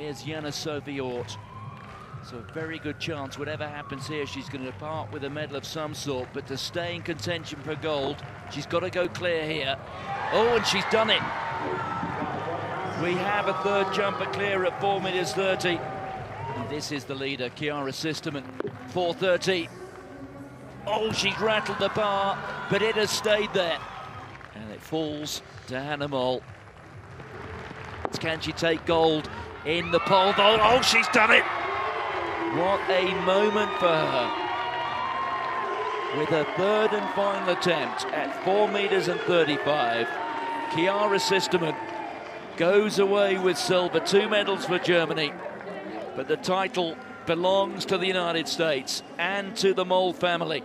Here's Yana Sophie-Ort. So a very good chance, whatever happens here, she's going to depart with a medal of some sort, but to stay in contention for gold, she's got to go clear here. Oh, and she's done it. We have a third jumper clear at 4 metres 30. And this is the leader, Chiara Sistermann, 4.30. Oh, she's rattled the bar, but it has stayed there. And it falls to Hana Moll. Can she take gold in the pole vault? Oh, she's done it! What a moment for her. With her third and final attempt at 4 metres and 35, Chiara Sistermann goes away with silver, two medals for Germany. But the title belongs to the United States and to the Moll family.